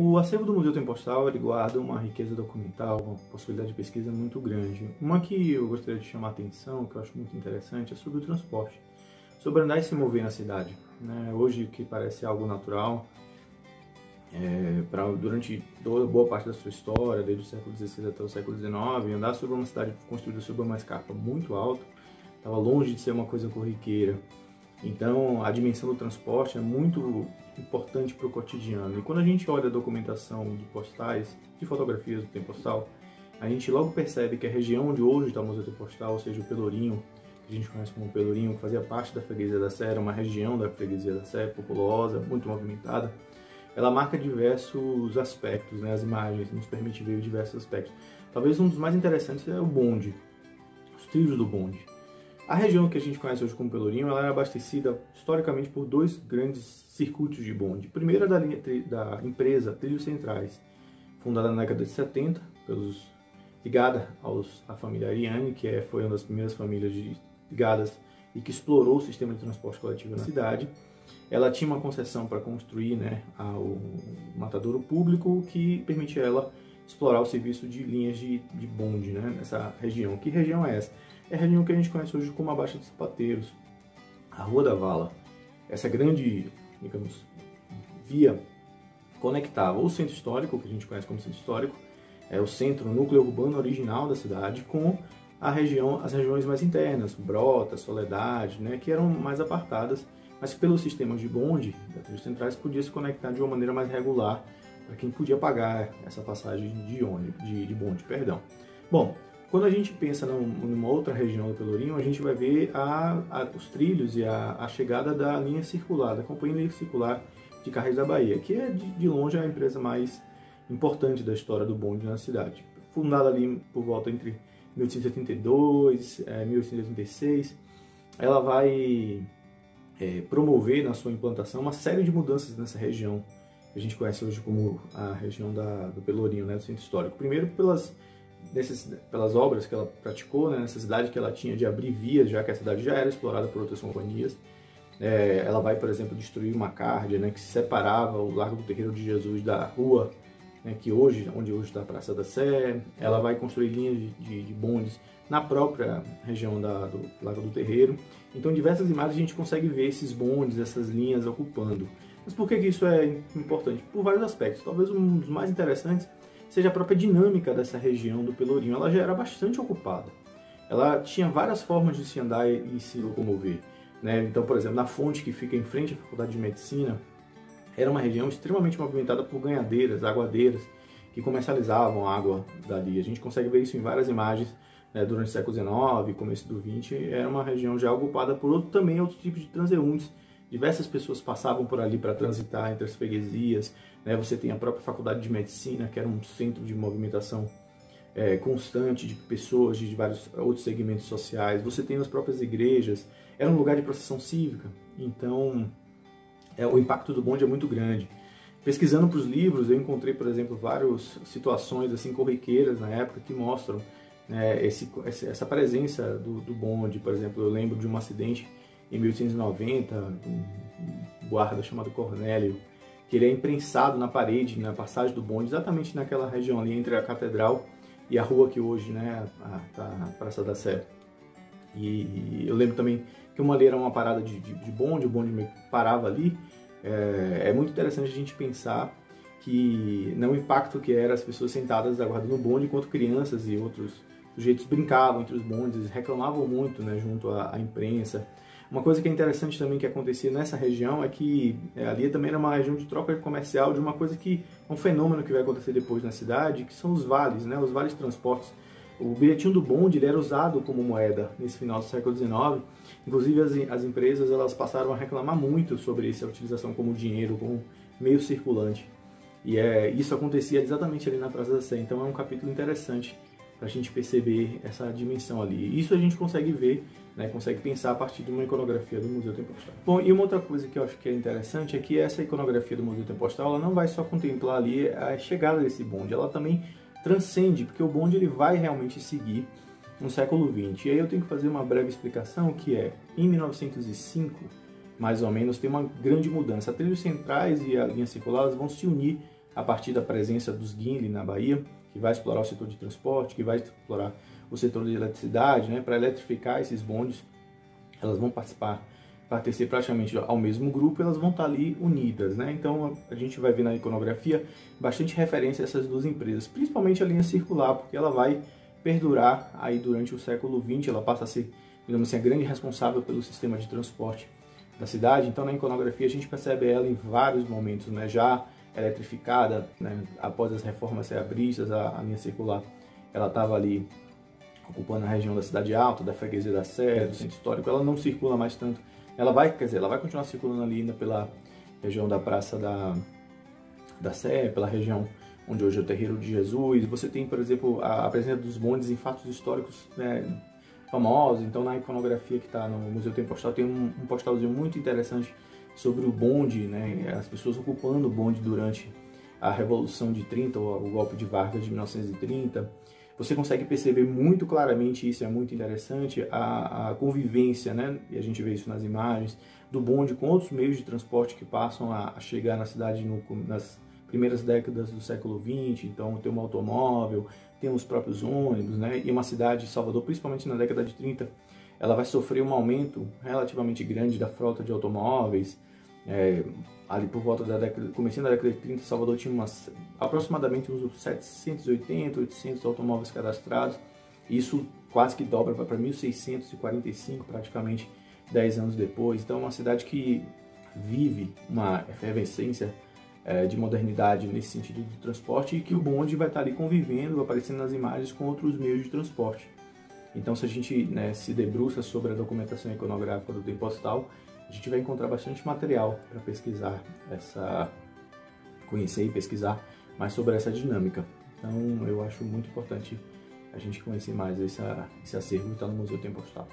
o acervo do Museu Tempostal ele guarda uma riqueza documental, uma possibilidade de pesquisa muito grande. Uma que eu gostaria de chamar a atenção, que eu acho muito interessante, é sobre o transporte, sobre andar e se mover na cidade. Né? Hoje, que parece algo natural, é, pra, durante toda boa parte da sua história, desde o século XVI até o século XIX, andar sobre uma cidade construída sobre uma escarpa muito alta, estava longe de ser uma coisa corriqueira. Então, a dimensão do transporte é muito importante para o cotidiano. E quando a gente olha a documentação de postais, de fotografias do tempo postal, a gente logo percebe que a região onde hoje está o Museu Tempo Postal, ou seja, o Pelourinho, que a gente conhece como Pelourinho, que fazia parte da freguesia da Sé, era uma região da freguesia da Sé, populosa, muito movimentada, ela marca diversos aspectos, né? as imagens nos permite ver diversos aspectos. Talvez um dos mais interessantes é o bonde, os trilhos do bonde. A região que a gente conhece hoje como Pelourinho, ela era abastecida historicamente por dois grandes circuitos de bonde. Primeiro é da, linha, da empresa Trilhos Centrais, fundada na década de 70, pelos, ligada aos, à família Ariane, que é, foi uma das primeiras famílias de, ligadas e que explorou o sistema de transporte coletivo na cidade. Ela tinha uma concessão para construir né, matadouro público que permitia ela explorar o serviço de linhas de, de bonde né, nessa região. Que região é essa? é a região que a gente conhece hoje como a Baixa dos Sapateiros, a Rua da Vala. Essa grande, digamos, via conectava o centro histórico, que a gente conhece como centro histórico, é o centro, o núcleo urbano original da cidade, com a região, as regiões mais internas, Brota, Soledade, né, que eram mais apartadas, mas pelos sistemas de bonde da trilhos centrais podia se conectar de uma maneira mais regular para quem podia pagar essa passagem de, ônibus, de, de bonde. Perdão. Bom, quando a gente pensa numa outra região do Pelourinho, a gente vai ver a, a, os trilhos e a, a, chegada da linha circular, da Companhia Circular de Carros da Bahia, que é de, de, longe a empresa mais importante da história do bonde na cidade. Fundada ali por volta entre 1882 e 1886, ela vai é, promover na sua implantação uma série de mudanças nessa região, a gente conhece hoje como a região da, do Pelourinho, né, do centro histórico. Primeiro pelas pelas obras que ela praticou, né, necessidade que ela tinha de abrir vias, já que a cidade já era explorada por outras companhias. É, ela vai, por exemplo, destruir uma cárdia né, que separava o Largo do Terreiro de Jesus da rua, né, que hoje, onde hoje está a Praça da Sé. Ela vai construir linhas de, de, de bondes na própria região da, do Largo do Terreiro. Então, em diversas imagens a gente consegue ver esses bondes, essas linhas ocupando. Mas por que, que isso é importante? Por vários aspectos. Talvez um dos mais interessantes seja a própria dinâmica dessa região do Pelourinho. Ela já era bastante ocupada. Ela tinha várias formas de se andar e se locomover. Né? Então, por exemplo, na fonte que fica em frente à Faculdade de Medicina, era uma região extremamente movimentada por ganhadeiras, aguadeiras, que comercializavam água dali. A gente consegue ver isso em várias imagens né, durante o século XIX, começo do XX. Era uma região já ocupada por outro, também outros tipos de transeuntes Diversas pessoas passavam por ali para transitar entre as freguesias. Né? Você tem a própria Faculdade de Medicina, que era um centro de movimentação é, constante de pessoas de vários outros segmentos sociais. Você tem as próprias igrejas. Era um lugar de procissão cívica. Então, é, o impacto do bonde é muito grande. Pesquisando para os livros, eu encontrei, por exemplo, várias situações assim corriqueiras na época que mostram né, esse, essa presença do, do bonde. Por exemplo, eu lembro de um acidente em 1890, um guarda chamado Cornélio, que ele é imprensado na parede, na passagem do bonde, exatamente naquela região ali entre a catedral e a rua que hoje, né, a, tá a Praça da Sé. E eu lembro também que uma ali era uma parada de, de, de bonde, o bonde parava ali. É, é, muito interessante a gente pensar que não o impacto que era as pessoas sentadas aguardando o bonde, enquanto crianças e outros sujeitos brincavam entre os bondes, reclamavam muito né, junto à, à imprensa. Uma coisa que é interessante também que acontecia nessa região é que é, ali também era uma região de troca comercial de uma coisa que é um fenômeno que vai acontecer depois na cidade, que são os vales, né? Os vales transportes. O bilhetinho do bonde era usado como moeda nesse final do século XIX. Inclusive as, as empresas elas passaram a reclamar muito sobre essa utilização como dinheiro, como meio circulante. E é, isso acontecia exatamente ali na Praça da Sé. Então é um capítulo interessante para a gente perceber essa dimensão ali. Isso a gente consegue ver, né, consegue pensar a partir de uma iconografia do Museu Tempo Postal. Bom, e uma outra coisa que eu acho que é interessante é que essa iconografia do Museu Tempo Postal ela não vai só contemplar ali a chegada desse bonde, ela também transcende, porque o bonde ele vai realmente seguir no século XX. E aí eu tenho que fazer uma breve explicação que é, em 1905, mais ou menos, tem uma grande mudança. Trilhos centrais e a linha circular vão se unir a partir da presença dos Guinle na Bahia, que vai explorar o setor de transporte, que vai explorar o setor de eletricidade, né, para eletrificar esses bondes. Elas vão participar, pertencer praticamente ao mesmo grupo, elas vão estar ali unidas, né? Então a gente vai ver na iconografia bastante referência a essas duas empresas, principalmente a linha circular, porque ela vai perdurar aí durante o século XX, ela passa a ser, digamos assim, a grande responsável pelo sistema de transporte da cidade. Então na iconografia a gente percebe ela em vários momentos, né? Já eletrificada, né? após as reformas ceabristas, a, a linha circular, ela estava ali ocupando a região da Cidade Alta, da Freguesia da Sé, do Centro Histórico, ela não circula mais tanto. Ela vai, quer dizer, ela vai continuar circulando ali ainda pela região da Praça da, da Sé, pela região onde hoje é o Terreiro de Jesus. Você tem, por exemplo, a, a presença dos bondes em fatos históricos né, famosos. Então, na iconografia que está no Museu Tempo Postal, tem um, um postalzinho muito interessante sobre o bonde, né, as pessoas ocupando o bonde durante a Revolução de 30, o, o golpe de Vargas de 1930. Você consegue perceber muito claramente isso, é muito interessante, a, a, convivência, né? E a gente vê isso nas imagens, do bonde com outros meios de transporte que passam a, a chegar na cidade no, nas primeiras décadas do século XX. Então, tem um automóvel, tem os próprios ônibus, né? E uma cidade, Salvador, principalmente na década de 30, ela vai sofrer um aumento relativamente grande da frota de automóveis, é, ali por volta da década, começando da década de 30, Salvador tinha umas, aproximadamente uns 780, 800 automóveis cadastrados. Isso quase que dobra para 1.645, praticamente 10 anos depois. Então, é uma cidade que vive uma efervescência é, de modernidade nesse sentido de transporte e que o bonde vai estar ali convivendo, aparecendo nas imagens com outros meios de transporte. Então, se a gente né, se debruça sobre a documentação iconográfica do tempo postal, a gente vai encontrar bastante material para pesquisar essa, conhecer e pesquisar mais sobre essa dinâmica. Então eu acho muito importante a gente conhecer mais esse, esse acervo que está no Museu Tempo Postal.